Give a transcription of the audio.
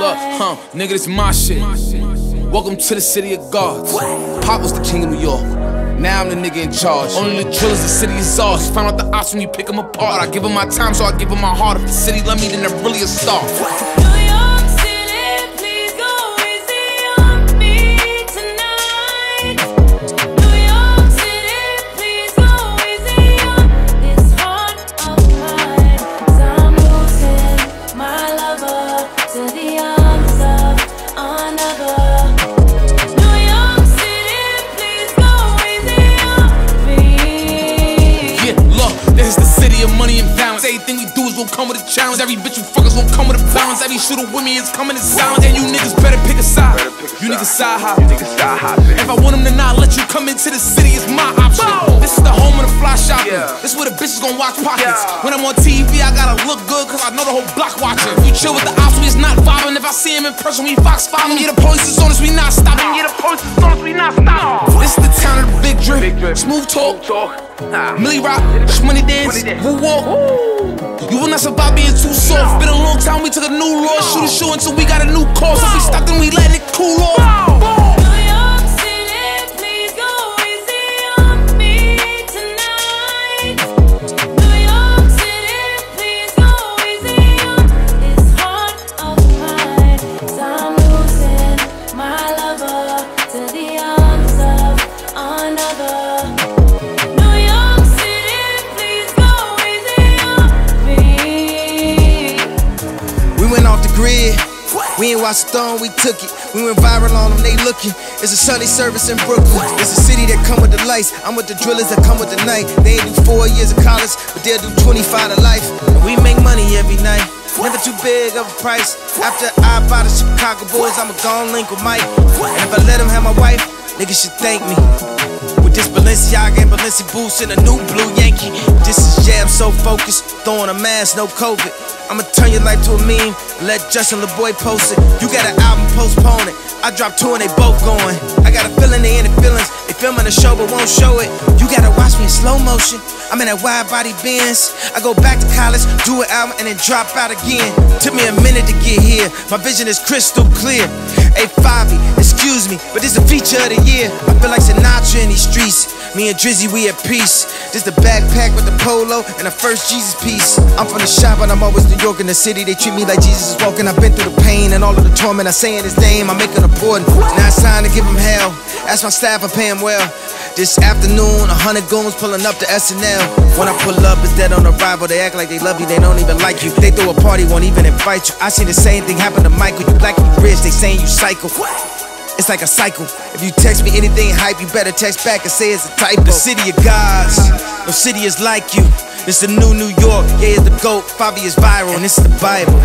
Look, huh, nigga, this my shit. Welcome to the city of gods. Pop was the king of New York. Now I'm the nigga in charge. Only the drillers, the city is ours. Found out the ops when you pick them apart. I give them my time, so I give them my heart. If the city love me, then they're really a star. Come with a challenge. Every bitch you fuckers gon' come with a balance. Every shooter with me is coming in silence. And you niggas better pick a side. You niggas side hop. If I want them to not let you come into the city, it's my option. This is the home of the fly shopping. This is where the bitches gon' watch pockets. When I'm on TV, I gotta look good, cause I know the whole block watching. You chill with the ops, we is not vibing. If I see him in person, we fox five. Yeah, the police is on us, we not stopping. Yeah, the police is on us, we not stopping. This is the town of the big drip. Smooth talk. Milly Rock, money dance, woo walk. You will not survive being too soft. Been a long time, we took a new law. Shoot a shoe until we got a new course. If we stop, then we letting it cool off. We watched Stone, we took it. We went viral on them, they looking. It's a Sunday service in Brooklyn. It's a city that come with the lights. I'm with the drillers that come with the night. They ain't do four years of college, but they'll do 25 to life. And we make money every night. Never too big of a price. After I buy the Chicago Bulls, I'ma go link with Mike. And if I let him have my wife, niggas should thank me. This Balenciaga and Balenci boots and a new blue Yankee. This is jam so focused, throwing a mask, no COVID. I'ma turn your life to a meme let Justin LaBoy post it. You got an album, postpone it. I dropped two and they both going. I got a feeling they in the feelings. Filming a show but won't show it. You gotta watch me in slow motion. I'm in that wide body Benz. I go back to college, do an album, and then drop out again. Took me a minute to get here. My vision is crystal clear. Hey, Fivi, excuse me, but this a feature of the year. I feel like Sinatra in these streets. Me and Drizzy, we at peace. This the backpack with the polo and the first Jesus piece. I'm from the shop, but I'm always New York in the city. They treat me like Jesus is walking. I've been through the pain and all of the torment. I saying his name, I make it important. Now it's time to give him hell. Ask my staff, I pay him well. This afternoon, a hundred goons pulling up to SNL. When I pull up, it's dead on arrival. They act like they love you, they don't even like you. They throw a party, won't even invite you. I see the same thing happen to Michael. You black, you rich, they saying you psycho. It's like a cycle. If you text me anything hype, you better text back and say it's a typo. The city of gods, no city is like you. It's the new New York, yeah, it's the GOAT. Fivi is viral, and it's the Bible.